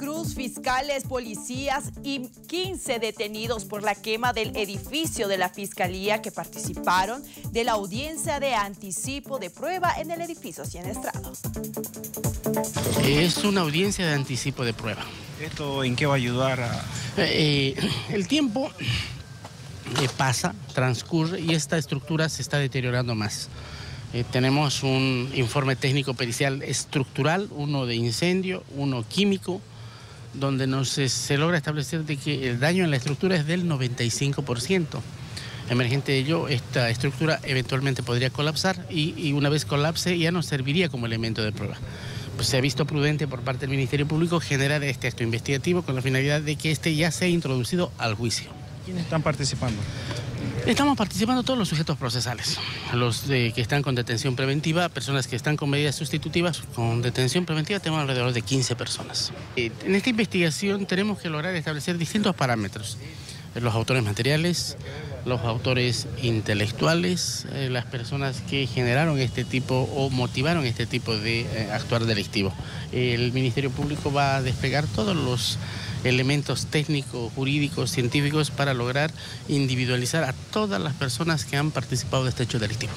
Cruz, fiscales, policías y 15 detenidos por la quema del edificio de la Fiscalía que participaron de la audiencia de anticipo de prueba en el edificio Cienestrado. Es una audiencia de anticipo de prueba. ¿Esto en qué va a ayudar a...? Eh, el tiempo eh, pasa, transcurre y esta estructura se está deteriorando más. Eh, tenemos un informe técnico pericial estructural, uno de incendio, uno químico, donde nos, se logra establecer de que el daño en la estructura es del 95%. Emergente de ello, esta estructura eventualmente podría colapsar y, y una vez colapse ya nos serviría como elemento de prueba. Pues se ha visto prudente por parte del Ministerio Público generar este acto investigativo con la finalidad de que este ya sea introducido al juicio. ¿Quiénes están participando? Estamos participando todos los sujetos procesales, los que están con detención preventiva, personas que están con medidas sustitutivas, con detención preventiva tenemos alrededor de 15 personas. Eh, en esta investigación tenemos que lograr establecer distintos parámetros, los autores materiales, los autores intelectuales, eh, las personas que generaron este tipo o motivaron este tipo de eh, actuar delictivo. El Ministerio Público va a desplegar todos los elementos técnicos, jurídicos, científicos para lograr individualizar a todas las personas que han participado de este hecho delictivo.